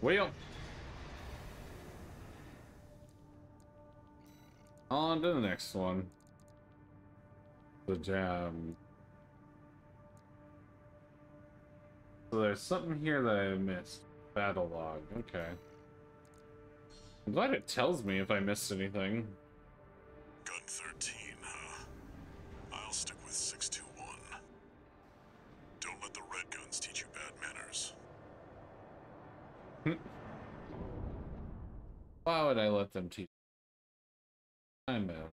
Well. On to the next one. The jam. So there's something here that I missed. Battle log. Okay. I'm glad it tells me if I missed anything. Why would I let them teach? I'm know.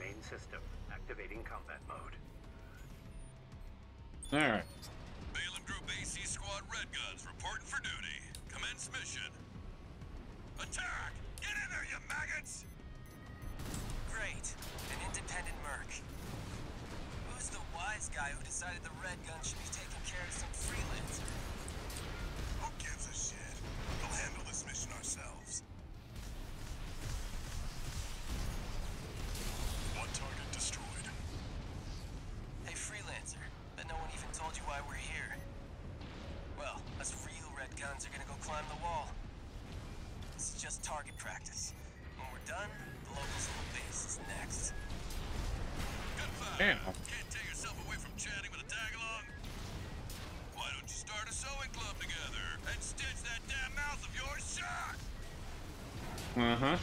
Main system activating combat mode. Alright. Balam Group AC Squad Red Guns reporting for duty. Commence mission. Attack! Get in there, you maggots! Great. An independent merc. Who's the wise guy who decided the red gun should be taking care of some freelancer? Who gives a shit? We'll handle this mission ourselves. One target destroyed. Hey, freelancer. Bet no one even told you why we're here. Well, us real red guns are gonna go climb the wall. This is just target practice. When we're done, the locals little base is next. Gunfire! Damn. And stitch that damn mouth of yours shut? Uh-huh.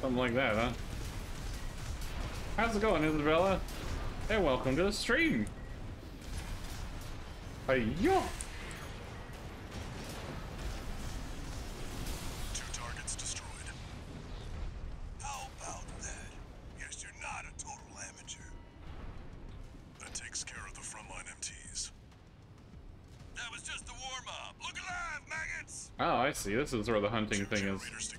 Something like that, huh? How's it going, Isabella? Hey, welcome to the stream. Hey, yo! See. This is where the hunting thing is.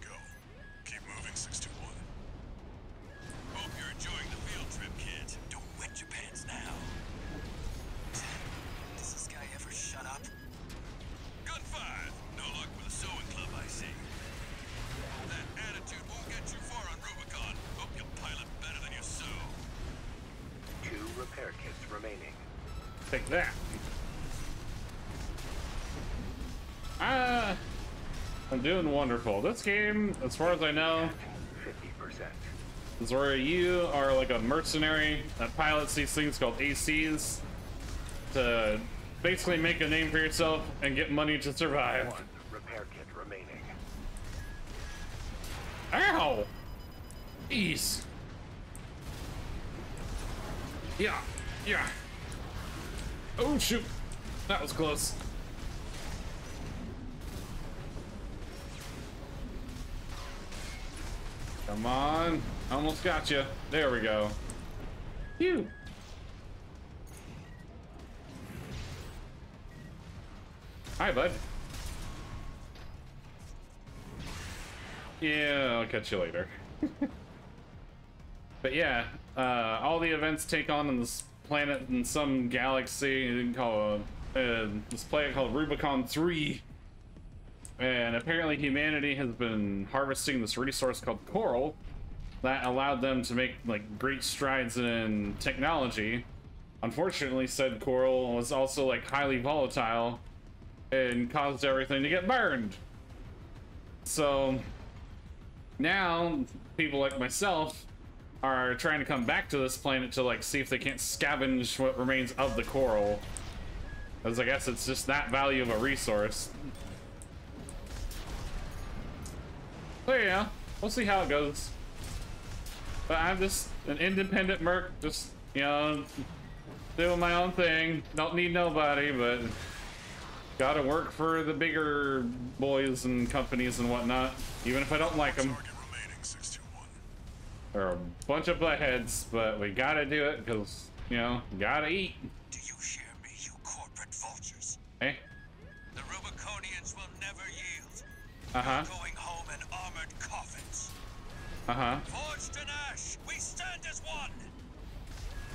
Wonderful. This game, as far as I know, 50%. is where you are like a mercenary that pilots these things called ACs to basically make a name for yourself and get money to survive. One repair kit remaining. Ow! Jeez. Yeah, yeah. Oh shoot, that was close. Almost got you. There we go. Phew. Hi, bud. Yeah, I'll catch you later. but yeah, uh, all the events take on in this planet in some galaxy called uh, this planet called Rubicon 3. And apparently humanity has been harvesting this resource called coral that allowed them to make like great strides in technology. Unfortunately, said coral was also like highly volatile and caused everything to get burned. So now people like myself are trying to come back to this planet to like see if they can't scavenge what remains of the coral. Because I guess it's just that value of a resource. So yeah, we'll see how it goes. But I'm just an independent merc, just, you know, doing my own thing. Don't need nobody, but gotta work for the bigger boys and companies and whatnot, even if I don't like them. 621. They're a bunch of buttheads, but we gotta do it because, you know, gotta eat. Do you hear me, you corporate vultures? Eh? The Rubiconians will never yield. Uh huh. Going home in armored coffins. Uh huh.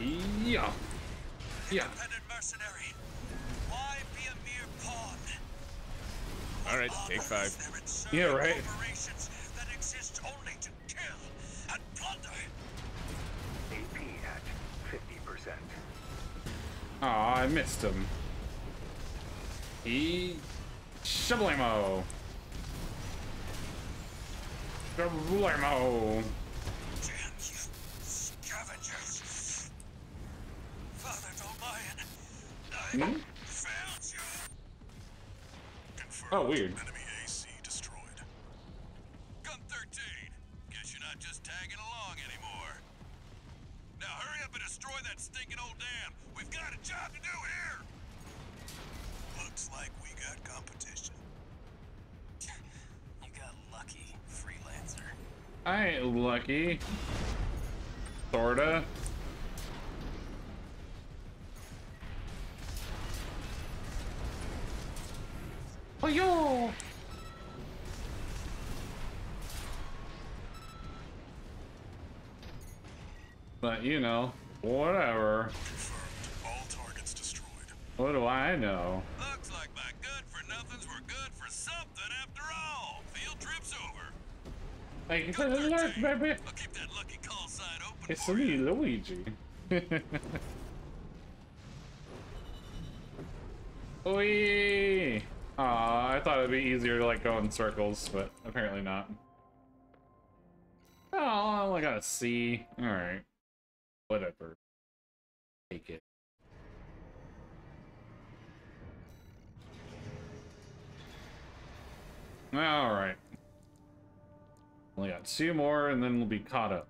Yeah. Yeah. Mercenary. Why be a mere pawn? All right, take five. There in serve Yeah, right. Corporations that exist only to kill and plunder. AP at 50%. Aw, I missed him. He... Shablamo! Shablamo! Damn you, scavengers. Father Dolmayan, I Hmm? failed you. Confirmed. Oh, weird. Enemy AC destroyed. Gun 13. Guess you're not just tagging along anymore. Now hurry up and destroy that stinking old dam. We've got a job to do here. Looks like we got competition. You Hmm? Oh, got lucky, freelancer. I ain't lucky. Sorta. But you know, whatever. All targets destroyed. What do I know? Looks like my good for nothings were good for something after all. Field trip's over. You for the alert, baby. I'll keep that lucky call sign open It's for me, you. Luigi. Wee! Aw, I thought it'd be easier to like go in circles, but apparently not. Oh, I only got a C. Alright. Whatever. Take it. Alright. Only got two more and then we'll be caught up.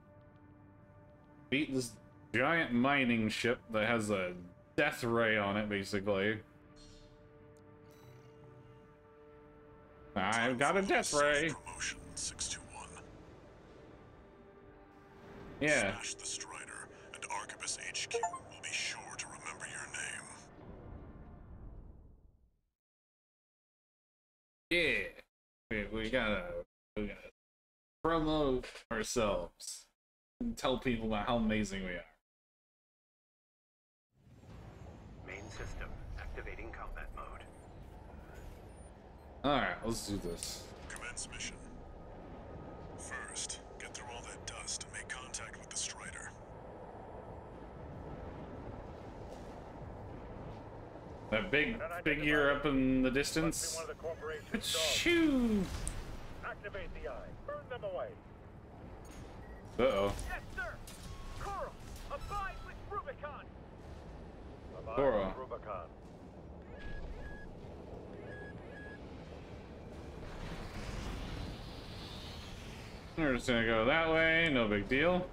Beat this giant mining ship that has a death ray on it, basically. I've got a death ray. Yeah. Smash the Strider, and Arquebus HQ will be sure to remember your name. Yeah. We, we gotta we gotta promote ourselves and tell people about how amazing we are. Main system activating combat mode. Alright, let's do this. Commence mission. First, get through all that dust and make contact with the Strider. That big figure up in the distance. One of the corporation's dogs. Shoo! Activate the eye. Burn them away. Uh oh. Yes, sir. Coral, abide with Rubicon. Abide Cora. with Rubicon. We're just gonna go that way, no big deal.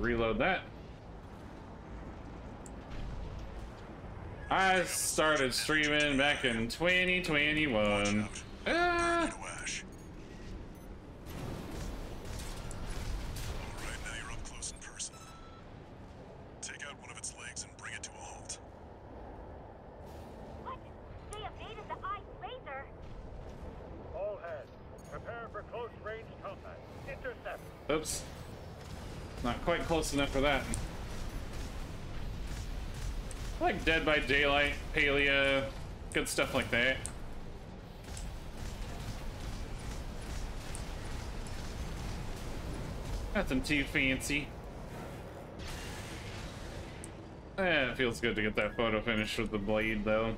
Reload that. I started streaming back in 2021. Ah, oops. Not quite close enough for that. Like Dead by Daylight, Palia, good stuff like that. Nothing too fancy. Eh, it feels good to get that photo finished with the blade, though.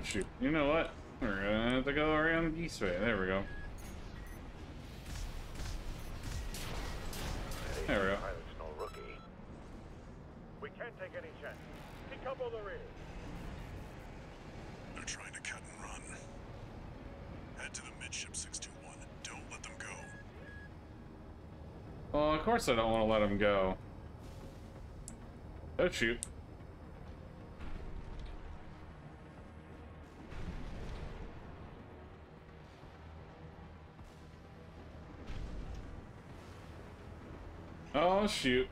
Oh shoot. You know what? We're gonna have to go around the east way. There we go. There we go. Pilot's no rookie. We can't take any chances. Decouple the rear. They're trying to cut and run. Head to the midship 621. Don't let them go. Well, of course I don't want to let them go. Oh shoot. Shoot.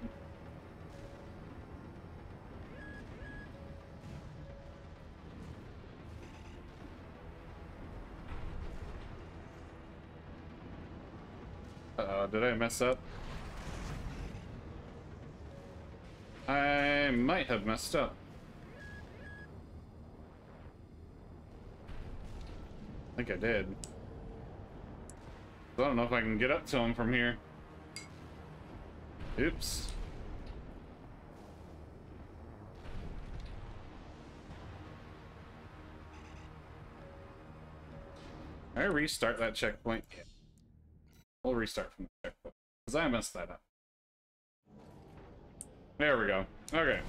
Uh, did I mess up? I might have messed up. I think I did. I don't know if I can get up to him from here. Oops. I restart that checkpoint. Yeah. We'll restart from the checkpoint. Because I messed that up. There we go. Okay.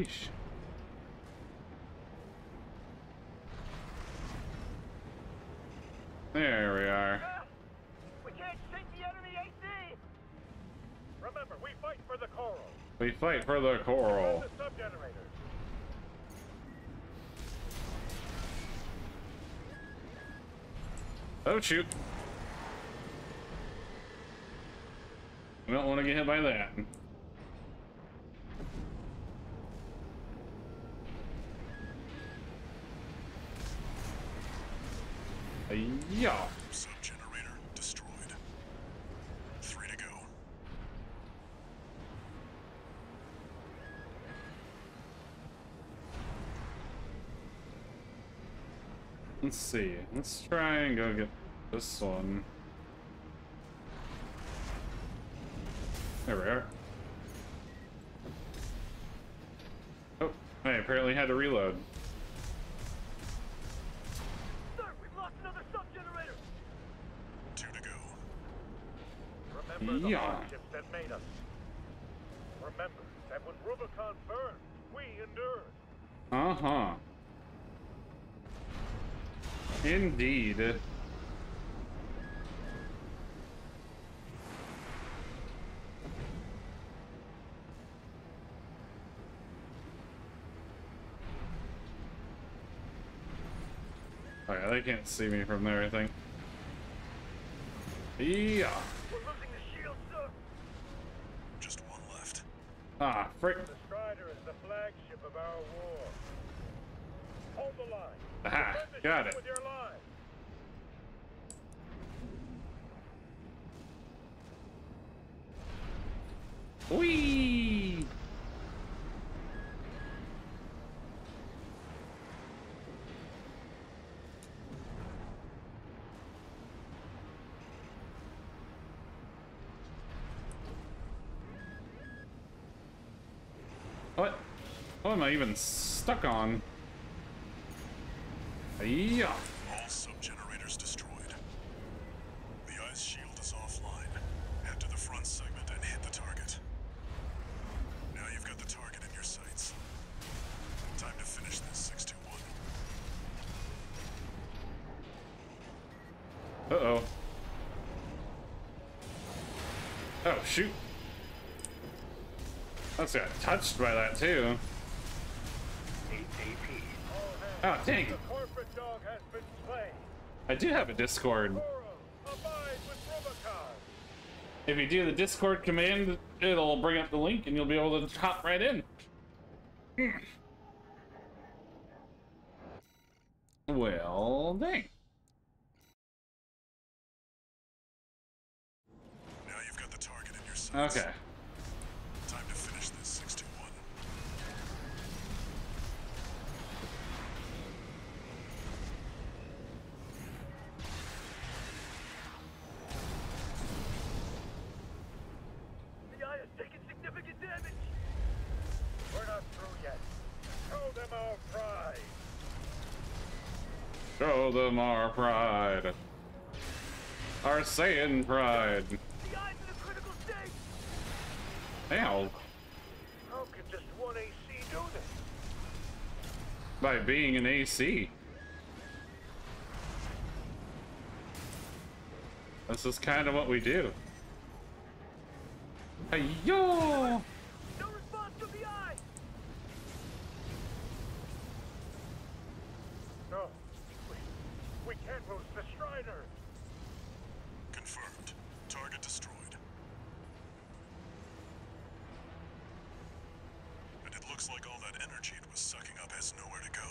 Yeesh. There we are. We can't sink the enemy AC! Remember, we fight for the coral. We fight for the coral. Oh shoot. We don't want to get hit by that. Yeah. Sub-generator destroyed. Three to go. Let's see. Let's try and go get this one. There we are. They can't see me from there, I think. Yeah. We're losing the shield! Just one left. Ah, frick. The Strider is the flagship of our war. Hold the line. Aha, the got it. With. Whee! What? What am I even stuck on? Yeah. All sub-generators destroyed. The ice shield is offline. Head to the front segment and hit the target. Now you've got the target in your sights. Time to finish this 621. Uh-oh. Oh, shoot. That's got touched by that, too. Oh, dang. The corporate dog has been slain. I do have a Discord. Coral, abide with Rubicon. If you do the Discord command, it'll bring up the link and you'll be able to hop right in. Well, dang. Now you've got the target in your sights. Okay. Them our pride. Our Saiyan pride. The eye's in a critical state. Ow. How can just one AC do this? By being an AC. This is kind of what we do. Hey, yo! Looks like all that energy it was sucking up has nowhere to go.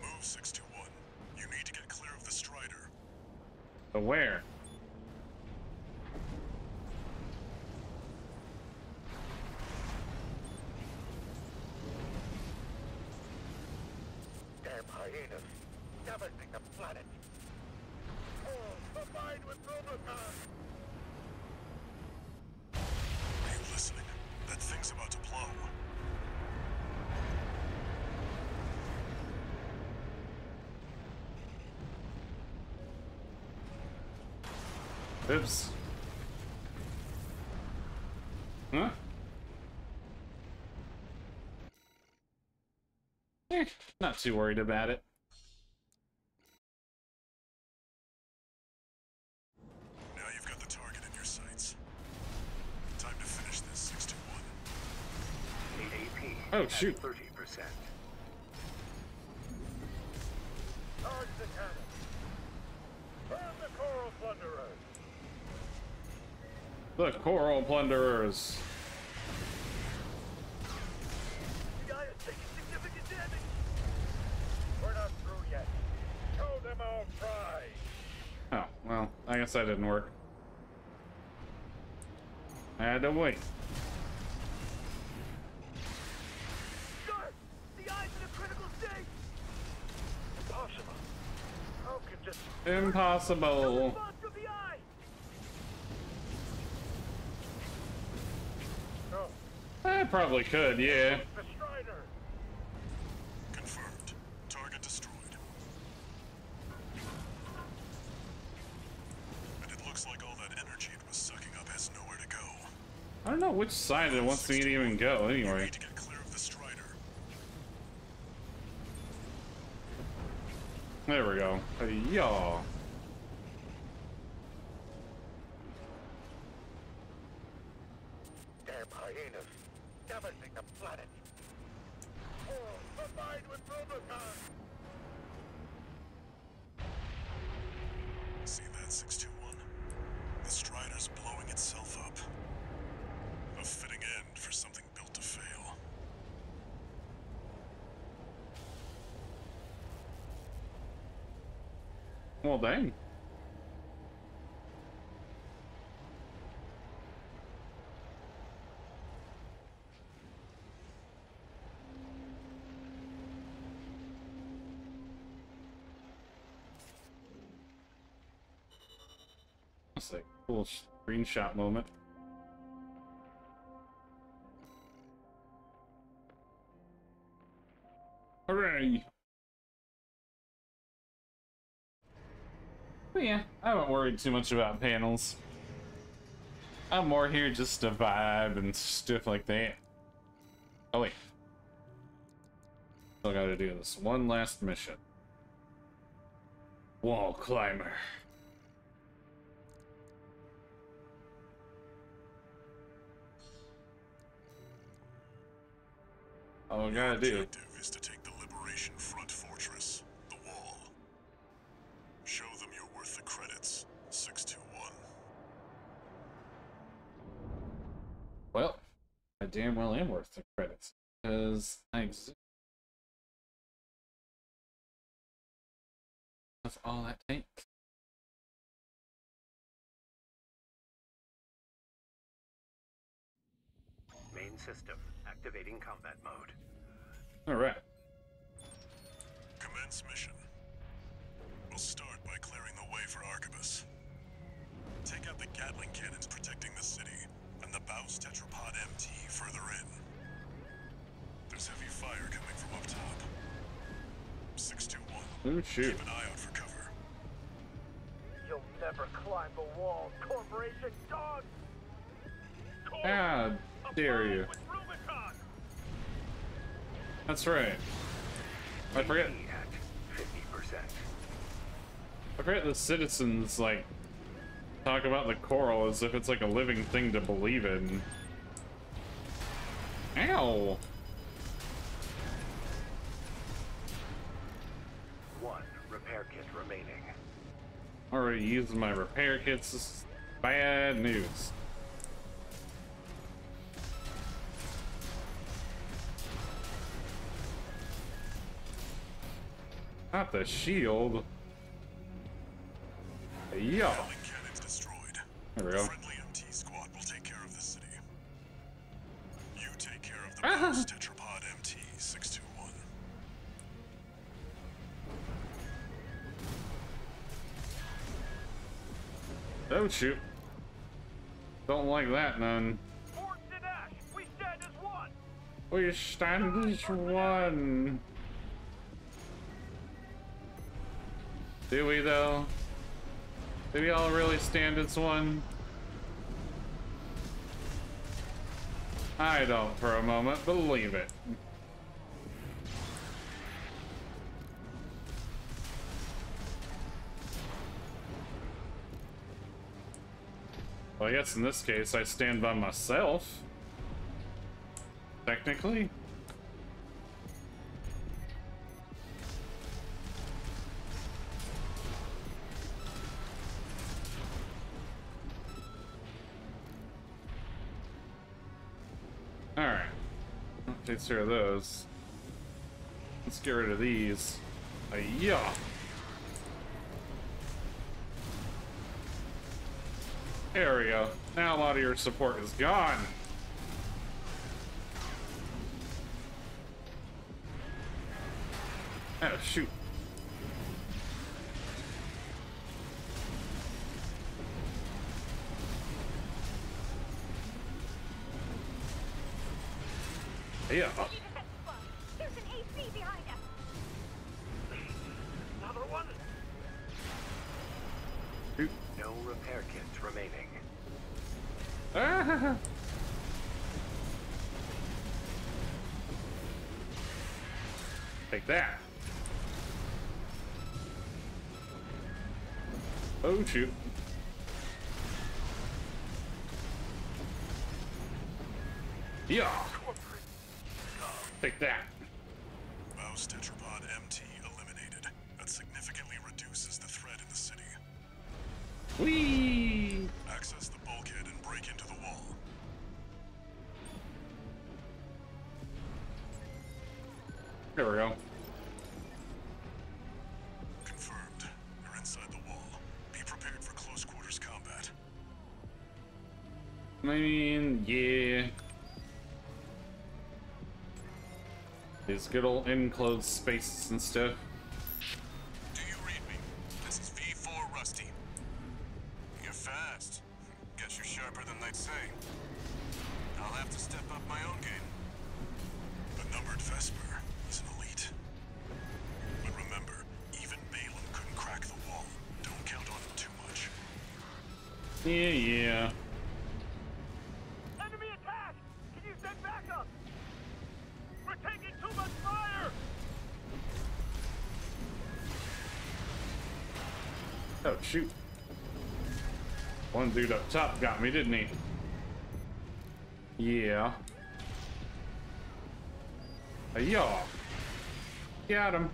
Move 621. You need to get clear of the Strider. But where? Damn hyenas. Damaging the planet. Oh, abide with Rubicon. Are you listening? That thing's about to blow. Oops. Huh? Eh, not too worried about it. Now you've got the target in your sights. Time to finish this 621. The AP Oh, shoot. 30%. The Coral Plunderers. Oh, well, I guess that didn't work. I had to wait. Sir, the eye's in a critical state. Impossible. Impossible. response from the eye? No. I probably could, yeah. Confirmed. Target destroyed. And it looks like all that energy it was sucking up has nowhere to go. I don't know which side it wants me to even go, anyway. need to get clear of the Strider. There we go. Hey, y'all. Damn hyenas. Damaging the planet. Oh, abide with Rubicon. See that 621? The Strider's blowing itself up. A fitting end for something built to fail. Well, dang. That's a cool screenshot moment. Hooray! But yeah, I haven't worried too much about panels. I'm more here just to vibe and stuff like that. Oh wait. Still gotta do this one last mission. Wall climber. Oh, Your gotta do. objective is to take the Liberation Front Fortress, the Wall. Show them you're worth the credits, 621. Well, I damn well am worth the credits, because I. That's all that takes. Main system, activating combat mode. All right. Commence mission. We'll start by clearing the way for Arquebus. Take out the Gatling cannons protecting the city, and the BAWS Tetrapod MT further in. There's heavy fire coming from up top. 621. Oh shoot. Keep an eye out for cover. You'll never climb the wall, Corporation dog! How dare you? That's right. I forget. 50%. I forget the citizens like talk about the coral as if it's like a living thing to believe in. Ow! One repair kit remaining. Already using my repair kits. This is bad news. Not the shield. Yeah. Destroyed. There we go. Friendly MT squad will take care of the city. You take care of the Ah. BAWS Tetrapod MT 621. Don't shoot. Don't like that, none. Forged in! We stand as one! We stand as one. Do we though? Do we all really stand as one? I don't for a moment believe it. Well, I guess in this case I stand by myself. Technically. Takes care of those. Let's get rid of these. Yeah. There we go. Now a lot of your support is gone. Oh, shoot. Yeah. There's an AC behind us. Another one? Shoot. No repair kits remaining. Ah. Take that. Oh shoot. Yeah. Take that. BAWS Tetrapod MT eliminated. That significantly reduces the threat in the city. Whee! Access the bulkhead and break into the wall. There we go. Confirmed. You're inside the wall. Be prepared for close quarters combat. I mean, yeah. Good old enclosed spaces and stuff. Me, didn't he? Yeah. Yeah. Got him.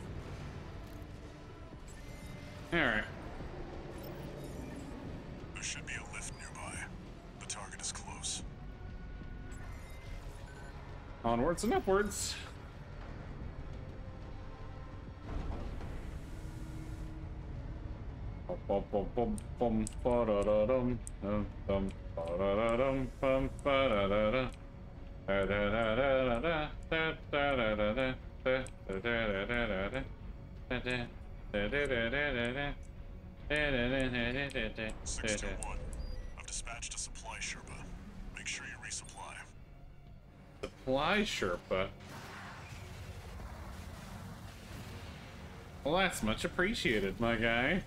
Alright. There should be a lift nearby. The target is close. Onwards and upwards. Bum, bum, bum, ba-da-da-dum, dum, dum, ba-da-da-dum, bum, ba-da-da-da. Da-da-da-da-da-da, da-da-da-da-da, da-da-da-da-da-da, da-da-da-da-da-da, da-da-da-da-da-da, Six two da-da. one. I've dispatched a supply Sherpa. Make sure you resupply. Supply Sherpa. Well, that's much appreciated, my guy.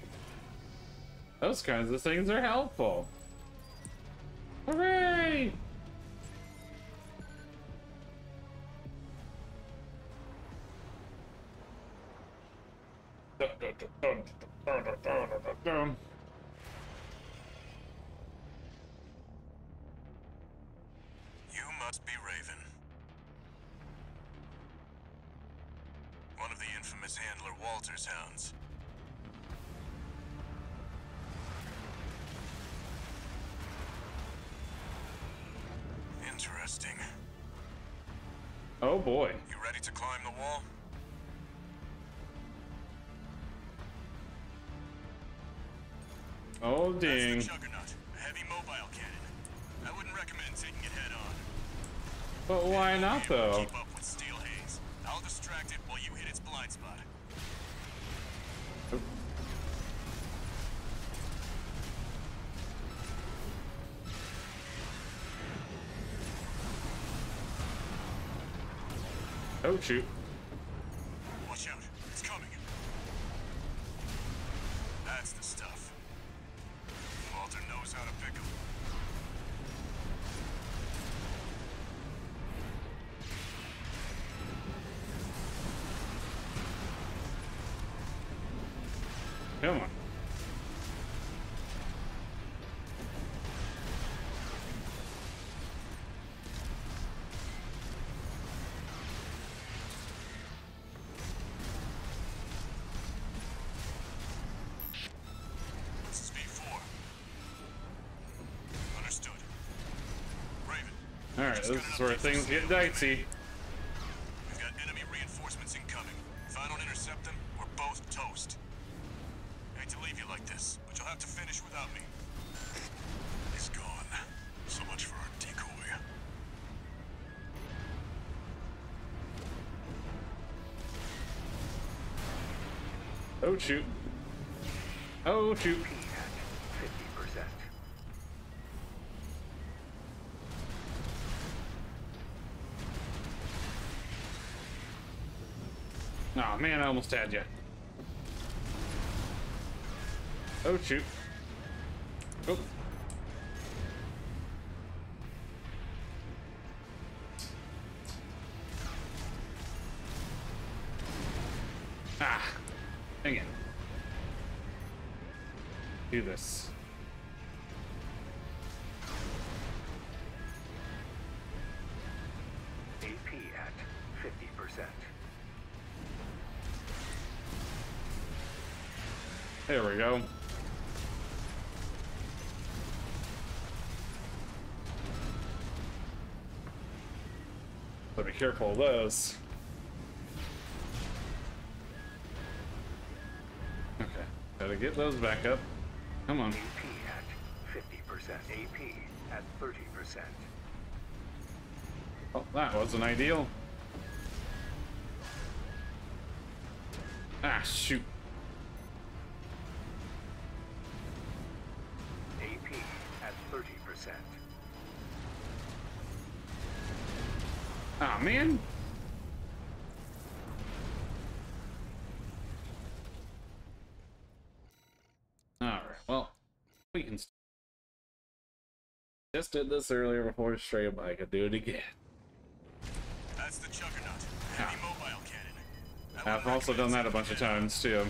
Those kinds of things are helpful. Hooray! You Interesting. Oh boy. You ready to climb the wall? Oh That's ding. the Juggernaut, a heavy mobile cannon. I wouldn't recommend taking it head on. But why not be able to though? Shoot. Alright, this is where things get dicey. Had you. Oh shoot. Careful of those. Okay, gotta get those back up. Come on. AP at 50%. AP at 30%. Oh, that wasn't ideal. Ah, shoot. Ah, man. Alright, well, we can. Just did this earlier before stream. I could do it again. That's the Juggernaut, heavy mobile cannon. I've also done that a bunch of it head on. times too.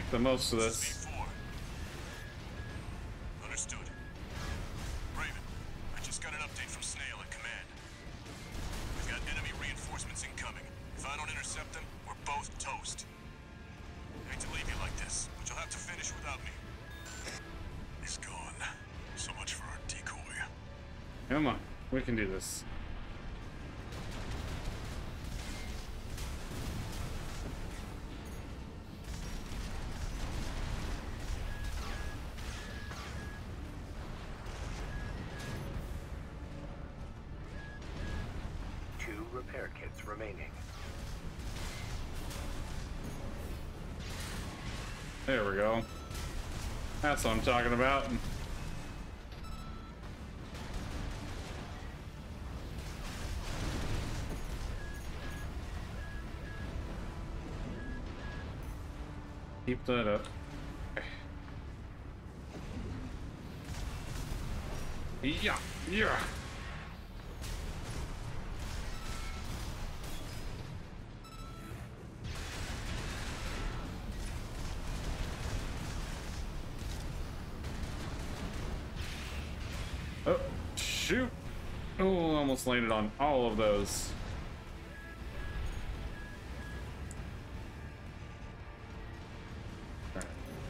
Make the most of this. Repair kits remaining. There we go. That's what I'm talking about. Keep that up. Yeah, yeah. Landed on all of those.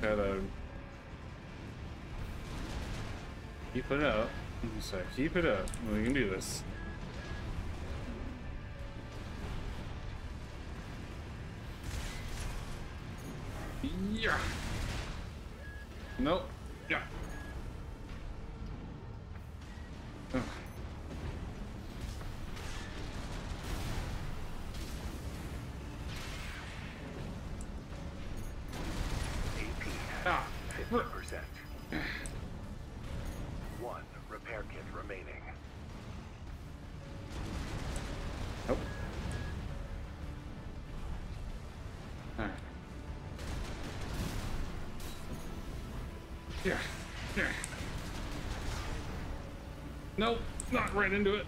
Gotta keep it up. So keep it up. We can do this. Yeah. Yeah. Nope. Not right into it.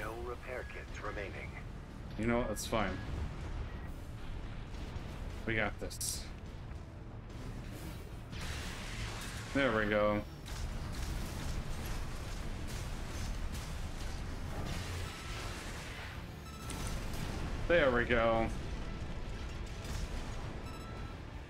No repair kits remaining. You know what? That's fine. We got this. There we go. There we go.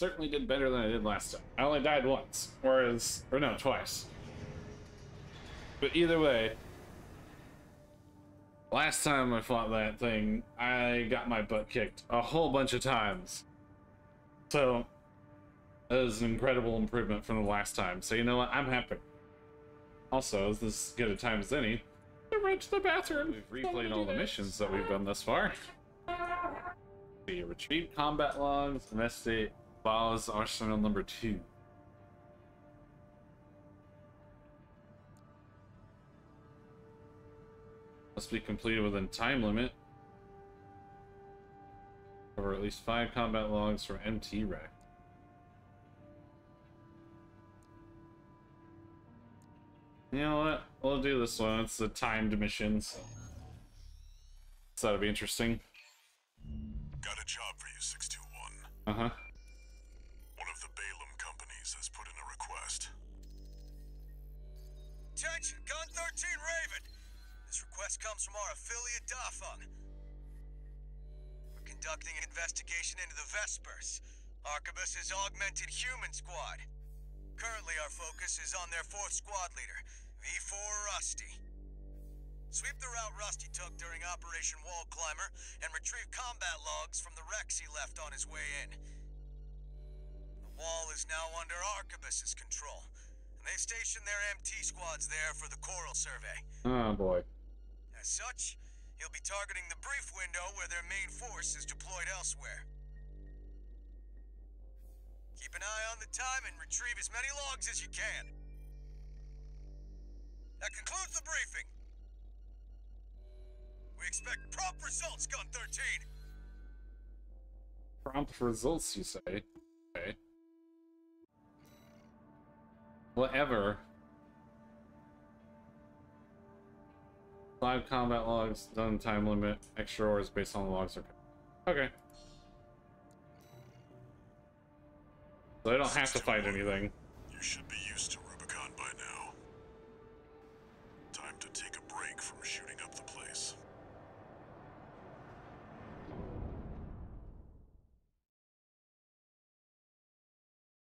Certainly did better than I did last time. I only died once, whereas, or no, twice. But either way, last time I fought that thing, I got my butt kicked a whole bunch of times. So, that is an incredible improvement from the last time. So, you know what? I'm happy. Also, is this good a time as any? To run to the bathroom. We've replayed all the missions that we've done thus far. We retrieve combat logs, investigate BAWS arsenal number two. Must be completed within time limit. Or at least five combat logs from MT Rec. You know what? We'll do this one. It's the timed missions. So that'll be interesting. Got a job for you, 621. Uh comes from our affiliate Dafeng. We're conducting an investigation into the Vespers, Arquebus's augmented human squad. Currently, our focus is on their fourth squad leader, V4 Rusty. Sweep the route Rusty took during Operation Wall Climber and retrieve combat logs from the wrecks he left on his way in. The wall is now under Arquebus's control, and they've stationed their MT squads there for the Coral Survey. Oh boy. As such, he'll be targeting the brief window where their main force is deployed elsewhere. Keep an eye on the time and retrieve as many logs as you can. That concludes the briefing. We expect prompt results, Gun 13. Prompt results, you say? Okay. Whatever. Five combat logs, done time limit, extra hours based on the logs are. Okay. So they don't have to fight anything. You should be used to Rubicon by now. Time to take a break from shooting up the place.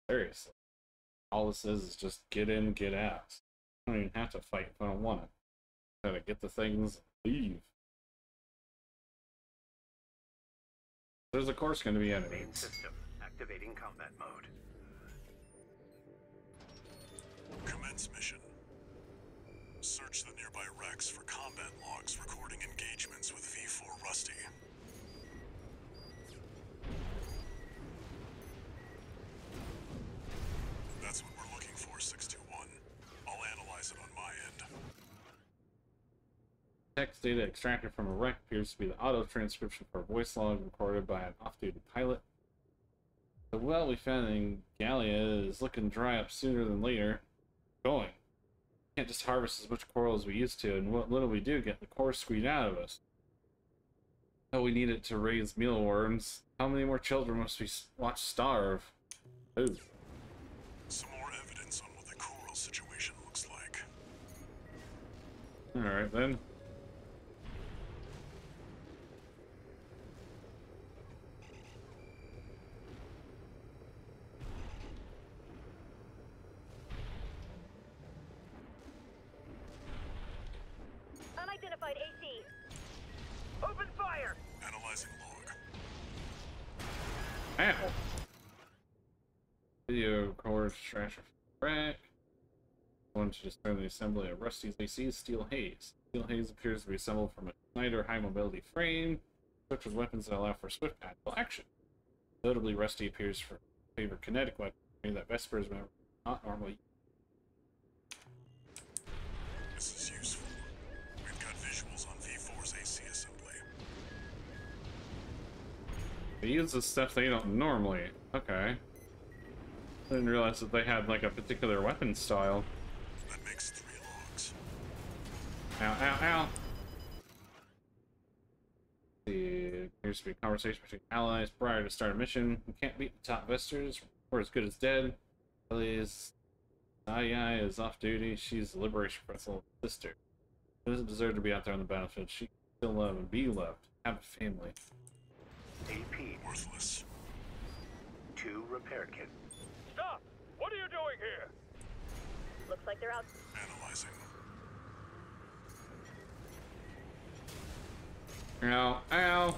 Seriously. All this is is just get in, get out. I don't even have to fight if I don't want to. Gotta get the things, leave. There's of course going to be enemies. Main system activating combat mode. Commence mission. Search the nearby wrecks for combat logs recording engagements with V4 Rusty. That's what we're looking for, 621. I'll analyze it on my end. Text data extracted from a wreck appears to be the auto transcription for a voice log recorded by an off-duty pilot. The well we found in Gallia is looking dry up sooner than later. Going. Can't just harvest as much coral as we used to, and what little we do get the core squeezed out of us. Oh, we need it to raise mealworms. How many more children must we watch starve? Ooh. Some more evidence on what the coral situation looks like. Alright then. Unidentified AC. Open fire! Analyzing log. Ow! Video record extraction from wreck. One to discern the assembly of Rusty's AC Steel Haze. Steel Haze appears to be assembled from a Schneider high mobility frame, equipped with weapons that allow for swift tactical action. Notably, Rusty appears for favor kinetic weapons that Vespers may not normally. This is useful. We've got visuals on V4's AC assembly. They use the stuff they don't normally. Okay. I didn't realize that they had like a particular weapon style. Ow, ow, ow. The appears to be a conversation between allies prior to start a mission. We can't beat the top Vespers. We're as good as dead. Ellie's Ai is off duty. She's the Liberation Front sister. She doesn't deserve to be out there on the battlefield. She can still love and be loved. Have a family. AP Worthless. two repair kit. Stop! What are you doing here? Looks like they're out. Analyzing. Ow, ow.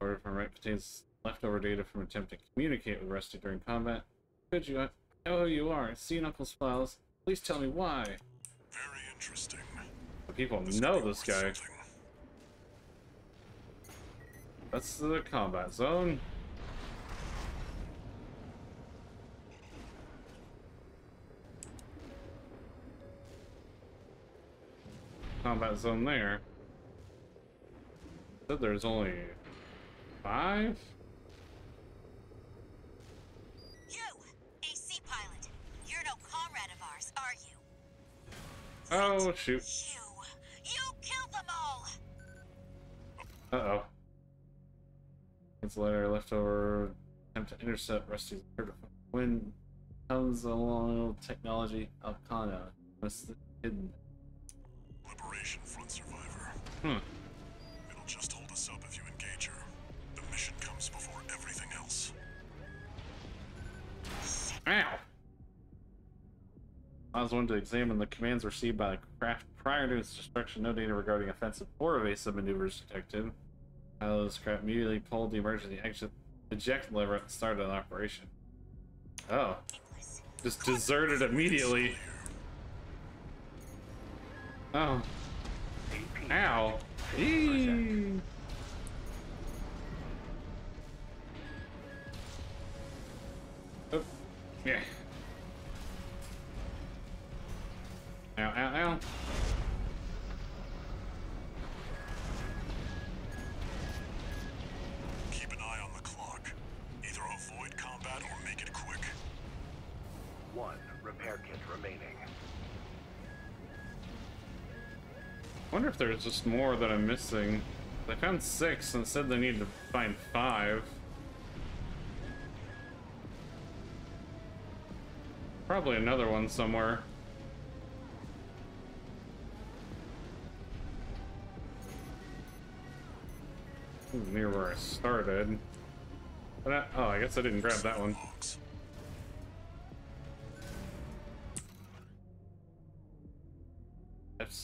Order from right contains leftover data from attempting to communicate with Rusty during combat. Could you? I know who you are. See Knuckles files. Please tell me why. Very interesting. The people This know this guy. something. That's the combat zone. Combat zone there. Said there's only five? You, AC pilot. You're no comrade of ours, are you? Oh shoot. You, you killed them all. Uh oh. It's later leftover attempt to intercept Rusty's when comes along technology Alcana. Hmm. It'll just hold us up if you engage her. The mission comes before everything else. Ow! was one to examine the commands received by the craft prior to its destruction. No data regarding offensive or evasive maneuvers detected. The craft immediately pulled the emergency exit eject lever at the start of the operation. Oh. Just deserted immediately. Oh. Ow. Eee. Oh. Yeah. Ow, ow, ow. Wonder if there's just more that I'm missing. They found six and said they need to find five. Probably another one somewhere. Near where I started. I, oh, I guess I didn't grab that one.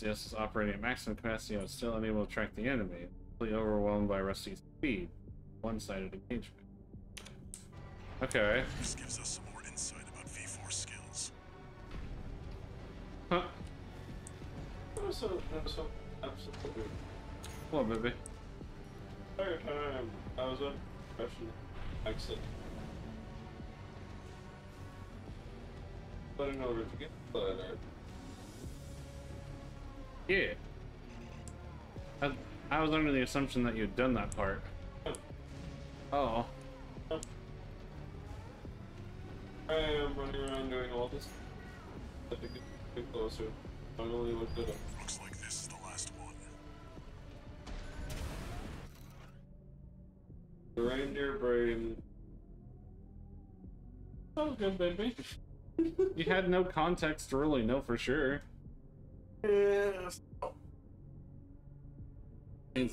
Logs. FCS is operating at maximum capacity and is still unable to track the enemy, completely overwhelmed by Rusty's speed. One-sided engagement. Okay. This gives us some more insight about V4 skills. Huh. Episode, episode, absolutely. Hello, baby. Um, Entire time I was on question exit. But in order to get further, uh, Yeah. I, I was under the assumption that you'd done that part. Oh. I am running around doing all this. I think it's getting closer. I Finally looked it up. Looks like this is the last one. The reindeer brain. Oh, good, baby. You had no context to really know for sure. It's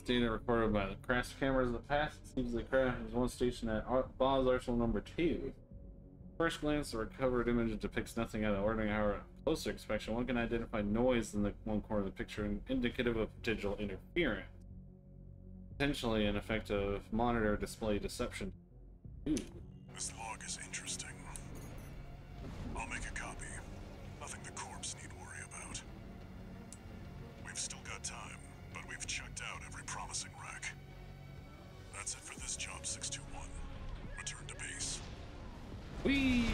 data recorded by the crash cameras of the past. It seems the crash was one station at BAWS Arsenal number two. First glance, the recovered image depicts nothing out of ordinary. However, closer inspection, one can identify noise in the one corner of the picture, indicative of potential interference. Potentially an effect of monitor display deception. Ooh. This log is interesting. Whee!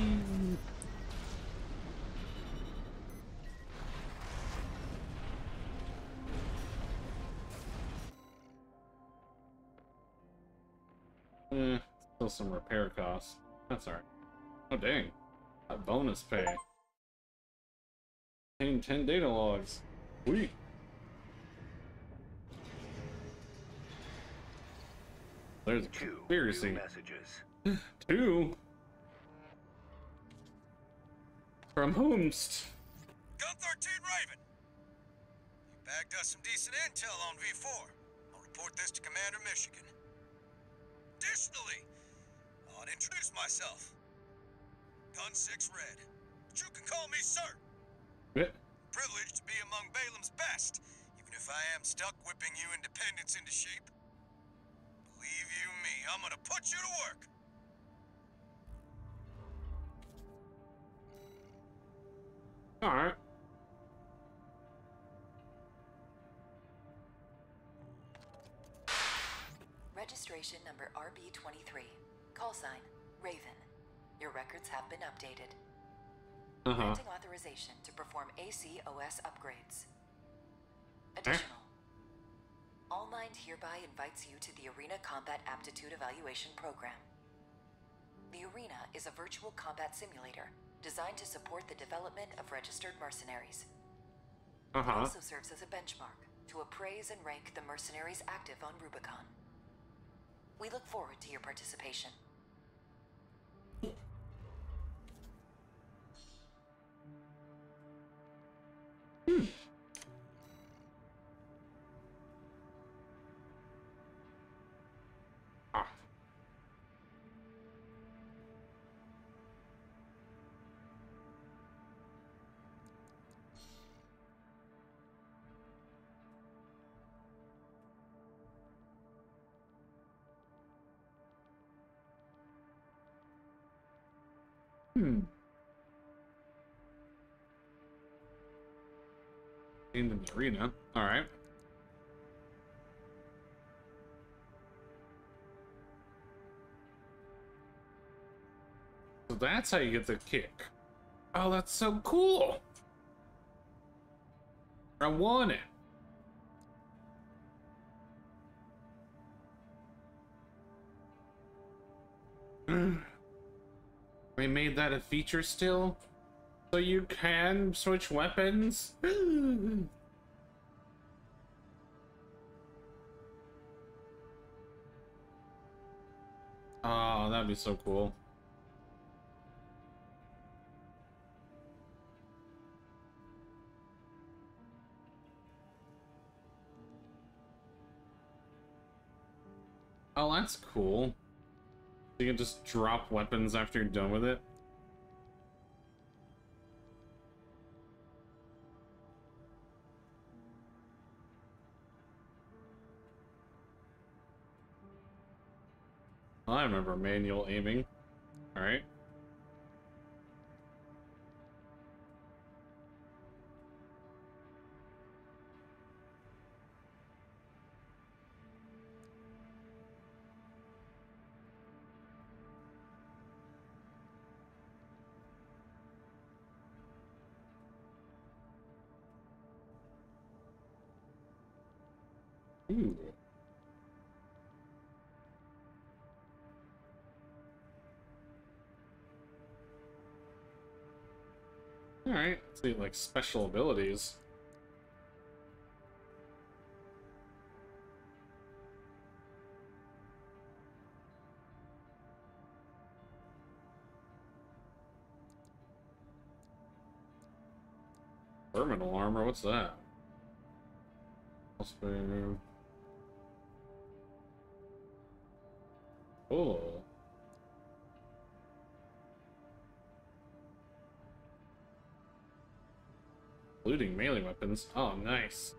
Eh, still some repair costs. That's alright. Oh dang. A bonus pay. Obtain 10 data logs. Whee! There's a Two conspiracy. messages. Two? From whomst? Gun 13 Raven. You bagged us some decent intel on V4. I'll report this to Commander Michigan. Additionally, I'll introduce myself. Gun 6 Red. But you can call me sir. Eh, Privileged to be among Balam's best, even if I am stuck whipping you independents into shape. Believe you me, I'm gonna put you to work. Alright. Registration number RB23. Call sign Raven. Your records have been updated. Uh huh. Granting authorization to perform ACOS upgrades. Additional. ALLMIND hereby invites you to the Arena Combat Aptitude Evaluation Program. The Arena is a virtual combat simulator designed to support the development of registered mercenaries. Uh It also serves as a benchmark to appraise and rank the mercenaries active on Rubicon. We look forward to your participation. In the arena. Alright. So that's how you get the kick. Oh, that's so cool! I want it. Mm. They made that a feature still? So you can switch weapons? oh, that'd be so cool. Oh, that's cool. You can just drop weapons after you're done with it. I remember manual aiming. Alright. Ooh. Alright, see, like, special abilities. Terminal armor, what's that? Must be... Oh. Looting melee weapons. Oh, nice.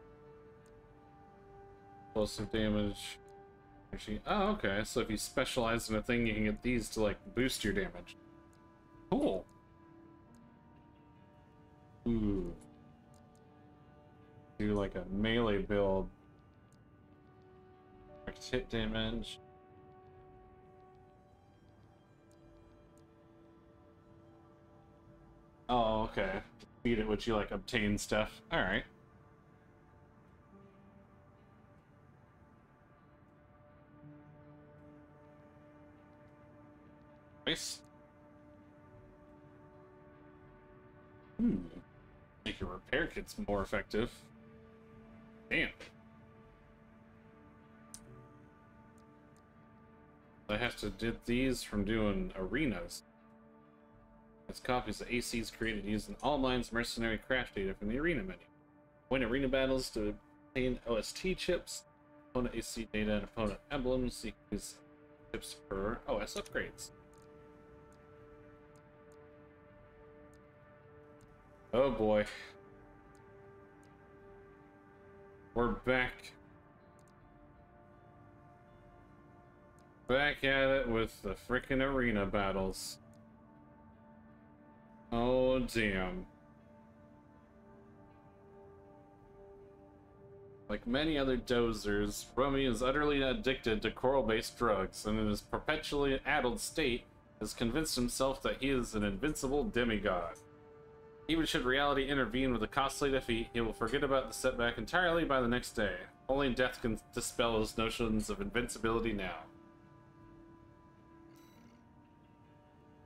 Explosive damage. Actually, oh, okay. So if you specialize in a thing, you can get these to, like, boost your damage. Cool. Ooh. Do, like, a melee build. Hit damage. Oh, okay. Speed at which you, like, obtain stuff. Alright. Nice. Hmm. Make your repair kits more effective. Damn. I have to did these from doing arenas. It's copies of ACs created using ALLMIND's mercenary craft data from the arena menu. Win arena battles to obtain OST chips, opponent AC data, and opponent emblems. Use chips for OS upgrades. Oh boy. We're back. Back at it with the frickin' arena battles. Oh, damn. Like many other dozers, Rummy is utterly addicted to coral-based drugs, and in his perpetually addled state, has convinced himself that he is an invincible demigod. Even should reality intervene with a costly defeat, he will forget about the setback entirely by the next day. Only death can dispel his notions of invincibility now.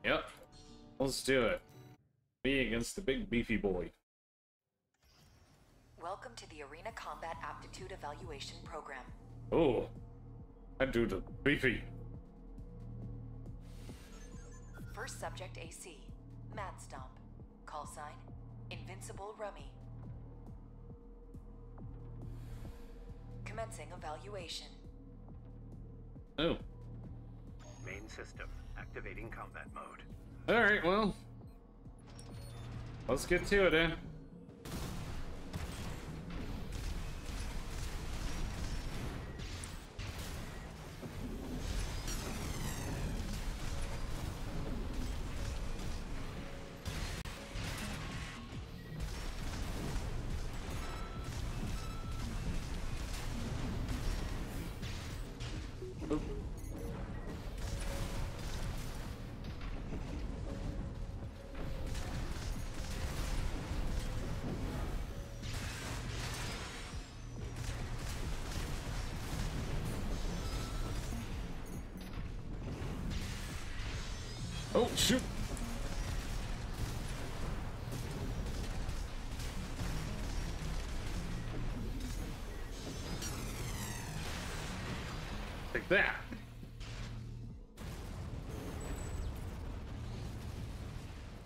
Yep. Let's do it. Me against the big beefy boy. Welcome to the Arena Combat Aptitude Evaluation Program. Oh, I do the beefy. First subject AC, Mad Stomp. Call sign, Invincible Rummy. Commencing evaluation. Oh. Main system activating combat mode. Alright, well. Let's get to it, eh?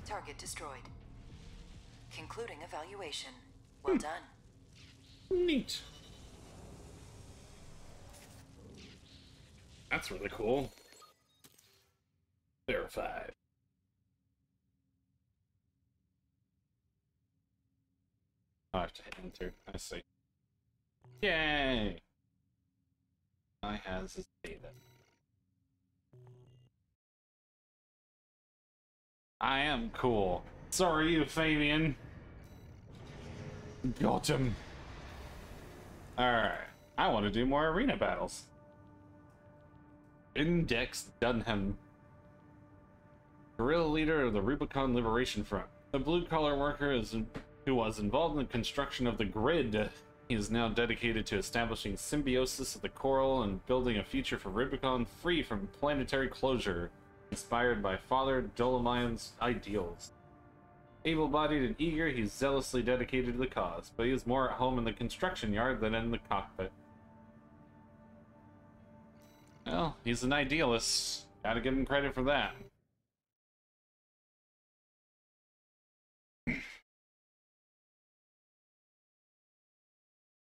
Target destroyed. Concluding evaluation. Well hmm. done. Neat. That's really cool. Verified. I have to hit enter. I see. Yay! I has his data. I am cool. So are you, Fabian. Got him. Alright. I want to do more arena battles. Index Dunham. Guerrilla leader of the Rubicon Liberation Front. A blue-collar worker is, who was involved in the construction of the grid. He is now dedicated to establishing symbiosis of the coral and building a future for Rubicon free from planetary closure, inspired by Father Dolmayan's ideals. Able-bodied and eager, he's zealously dedicated to the cause, but he is more at home in the construction yard than in the cockpit. Well, he's an idealist. Gotta give him credit for that.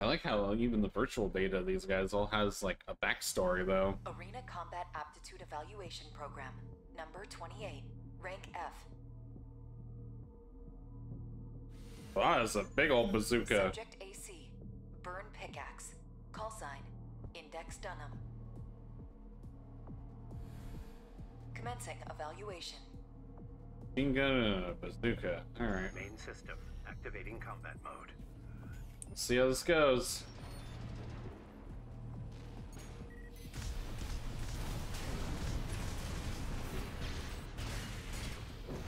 I like how even the virtual beta of these guys all has like a backstory though. Arena Combat Aptitude Evaluation Program. Number 28. Rank F. Wow, that's a big old bazooka. Subject AC. Burn Pickaxe. Call sign. Index Dunham. Commencing evaluation. Machine gun a bazooka. Alright. Main system. Activating combat mode. Let's see how this goes.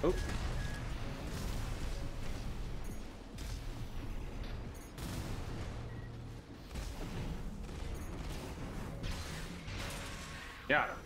Oh. Him.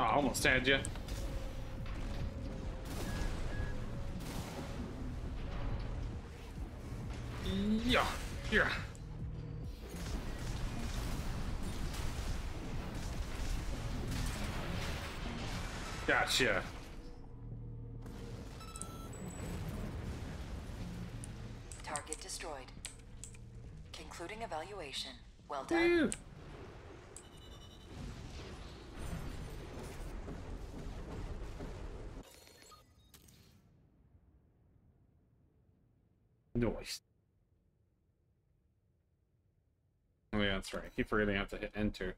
Oh, I almost had you. Yeah, yeah. Gotcha. Target destroyed. Concluding evaluation. Well done. Woo. Nice. Oh yeah, that's right. I keep forgetting I have to hit enter.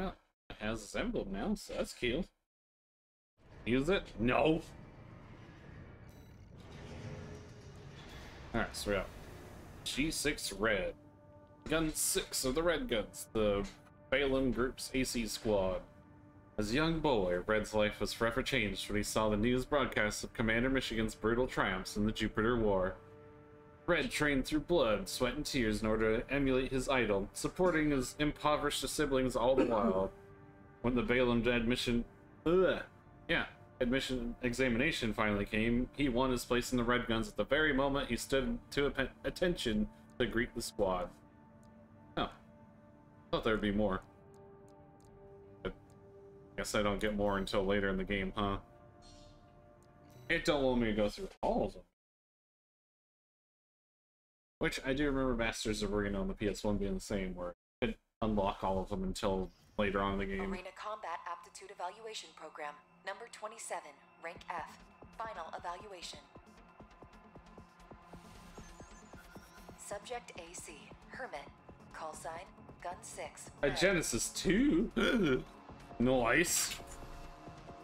Well, it has its emblem now, so that's cute. Use it? No. Alright, so we got G6 Red. Gun 6 of the Red Guns, the Balam Group's AC squad. As a young boy, Red's life was forever changed when he saw the news broadcasts of Commander Michigan's brutal triumphs in the Jupiter War. Red trained through blood, sweat, and tears in order to emulate his idol, supporting his impoverished siblings all the while. When the Balam admission, ugh, yeah, admission examination finally came, he won his place in the Red Guns at the very moment he stood to attention to greet the squad. Oh, thought there'd be more. But I guess I don't get more until later in the game, huh? It don't want me to go through all of them. Which I do remember Masters of Arena on the PS1 being the same, where I could unlock all of them until later on in the game. Arena Combat Aptitude Evaluation Program. Number 27. Rank F. Final evaluation. Subject AC. Hermit. Call sign. Gun 6. A Genesis 2? nice.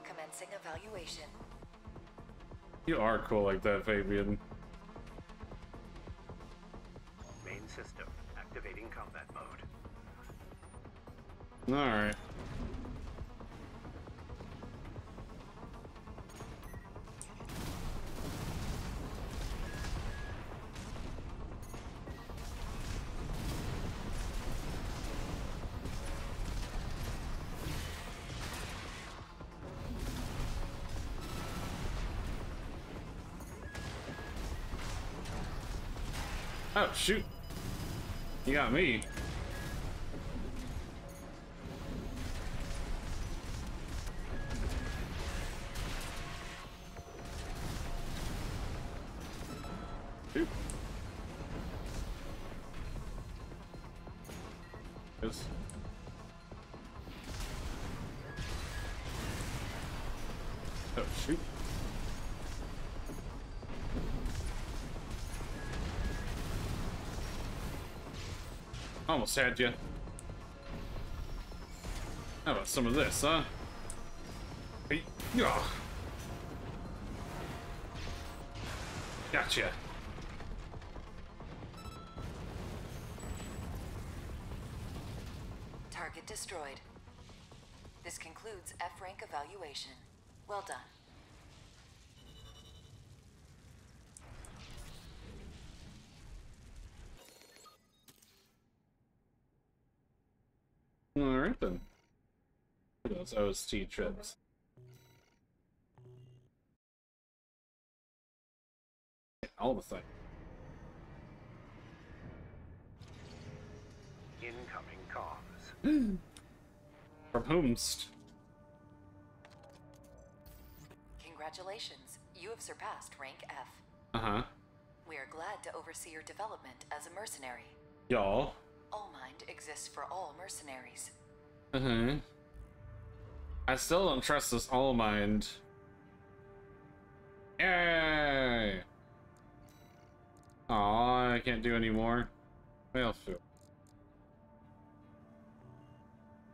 Commencing evaluation. You are cool like that, Fabian. System. Activating combat mode. Alright. Oh, shoot. You got me. Shoot. Yes. Oh, shoot. Almost had you. How about some of this, huh? Gotcha. Target destroyed. This concludes F rank evaluation. Well done. Alright then. Those OST chips. All of a sudden. Incoming comms. From whomst? Congratulations, you have surpassed rank F. Uh-huh. We are glad to oversee your development as a mercenary. Y'all. ALLMIND exists for all mercenaries. Uh-huh. I still don't trust this ALLMIND. Yay! Aw, I can't do any more. Well, phew.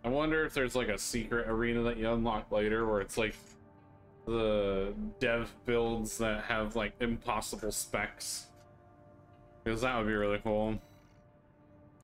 I wonder if there's like a secret arena that you unlock later where it's like the dev builds that have like impossible specs. Because that would be really cool.